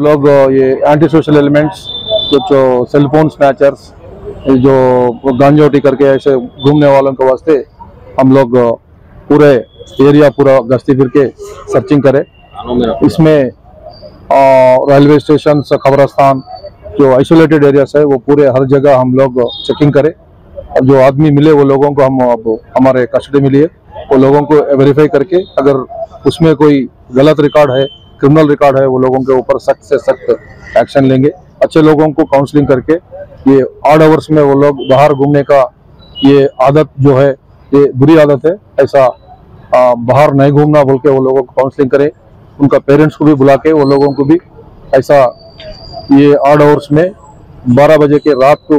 लोग ये anti social elements कुछ सेल फ़ोन स्नैचर्स जो गांजोटी करके ऐसे घूमने वालों के वास्ते हम लोग पूरे एरिया पूरा गश्ती फिर के सर्चिंग करें। इसमें रेलवे स्टेशन खबरस्तान जो आइसोलेटेड एरियाज़ है, वो पूरे हर जगह हम लोग चेकिंग करें। और जो आदमी मिले, वो लोगों को हम, अब हमारे कस्टडी में लिए। वो लोगों को वेरीफाई करके अगर उसमें कोई गलत रिकॉर्ड है क्रिमिनल रिकॉर्ड है, वो लोगों के ऊपर सख्त से सख्त एक्शन लेंगे। अच्छे लोगों को काउंसलिंग करके ये आठ आवर्स में वो लोग बाहर घूमने का ये आदत जो है, ये बुरी आदत है, ऐसा बाहर नहीं घूमना बोल के वो लोगों को काउंसलिंग करें। उनका पेरेंट्स को भी बुला के वो लोगों को भी ऐसा ये आठ आवर्स में बारह बजे के रात को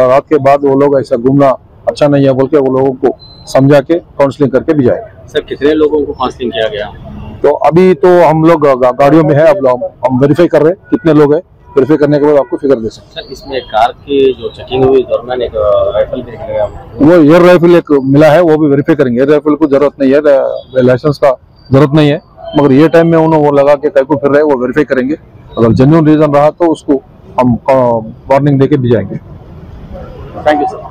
रात के बाद वो लोग ऐसा घूमना अच्छा नहीं है बोल के वो लोगों को समझा के काउंसलिंग करके भी जाए सर, कितने लोगों को काउंसलिंग किया गया? तो अभी तो हम लोग गाड़ियों में है अब लोग- हम वेरीफाई कर रहे हैं कितने लोग हैं। वेरीफाई करने के बाद आपको फिगर दे सकते सर इसमें कार की जो चेकिंग हुई दौरान एक राइफल हैं वो एयर राइफल एक मिला है वो भी वेरीफाई करेंगे। एयर राइफल को ज़रूरत नहीं है लाइसेंस का ज़रूरत नहीं है। मगर ये टाइम में उन्होंने वो लगा के कहीं को फिर रहे वो वेरीफाई करेंगे। अगर जेन्यून रीजन रहा तो उसको हम वार्निंग देके भी जाएँगे। थैंक यू सर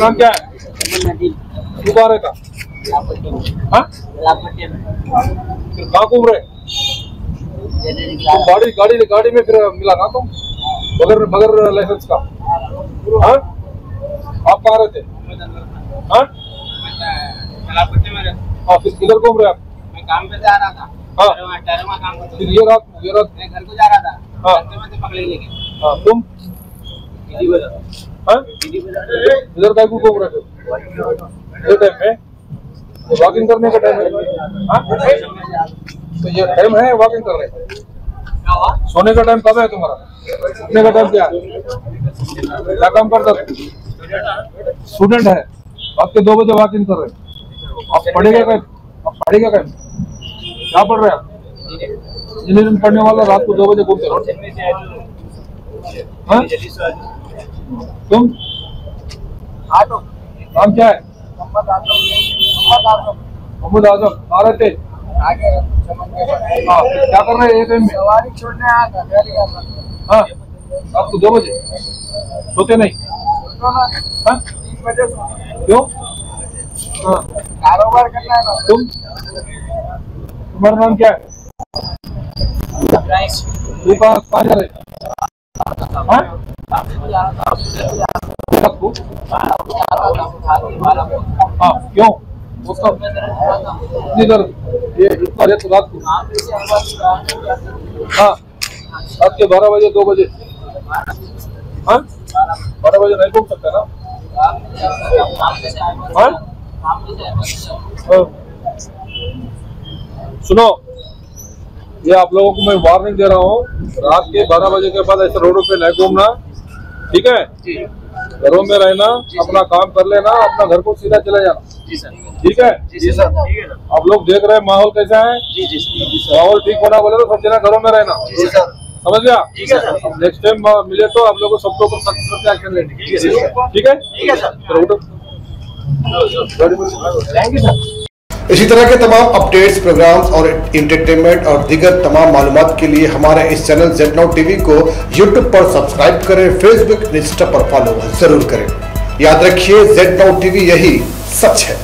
नाम क्या है? कहाँ रहता हाँ? फिर कहाँ घूम रहे? गाड़ी गाड़ी गाड़ी में फिर मिला ना तुम? बगैर बगैर लाइसेंस का? हाँ? आप कहाँ रहते? हाँ? हाँ फिर किधर घूम रहे आप? मैं काम पे जा रहा था हाँ। काम फिर ये रात ये रात। मैं घर को जा रहा था हाँ। हाँ तुम? को हाँ? को इधर काय घूम रहे थे? ये टाइम वॉकिंग करने का टाइम है। हाँ? तो ये टाइम है वॉकिंग कर रहे क्या हुआ सोने का टाइम कब है तुम्हारा? सोने का टाइम क्या क्या काम करता स्टूडेंट है। रात के दो बजे वॉक इन कर रहे आप पढ़ेगा कहीं आप पढ़ेगा कहीं क्या पढ़ रहे हैं आप? इंजीनियरिंग पढ़ने वाला रात को दो बजे घूमते रहो। हाँ? तुम? नाम क्या है? मोहम्मद आज़म थे आगे हाँ क्या कर रहे हैं टाइम में? सवारी छोड़ने हाँ रात को दो बजे। सोते नहीं। हाँ? क्यों? कारोबार करना है। ना तुम? तुम्हारा नाम क्या है? तू को क्यों उसका ये इतना रेत रात को हाँ रात के बारह बजे दो बजे हाँ बारह बजे नहीं घूम सकते ना हाँ। सुनो, ये आप लोगों को मैं वार्निंग दे रहा हूँ, रात के बारह बजे के बाद ऐसे रोडों पे नहीं घूमना, ठीक है घरों में रहना अपना काम कर लेना अपना घर को सीधा चले जाना। ठीक है? जी सर। आप लोग देख रहे हैं माहौल कैसा है? जी जी माहौल ठीक होना बोले तो सब जना घरों में रहना। जी सर। समझ गया। नेक्स्ट टाइम मिले तो आप लोगों को सबको ऊपर सख्त सख्त एक्शन लेंगे ठीक है, ठीक है? सर। थैंक यू सर इसी तरह के तमाम अपडेट्स प्रोग्राम्स और इंटरटेनमेंट और दीगर तमाम मालूम के लिए हमारे इस चैनल जेड नाउ टीवी को यूट्यूब पर सब्सक्राइब करें फेसबुक इंस्टा पर फॉलो ज़रूर करें। याद रखिए जेड नाउ टीवी यही सच है।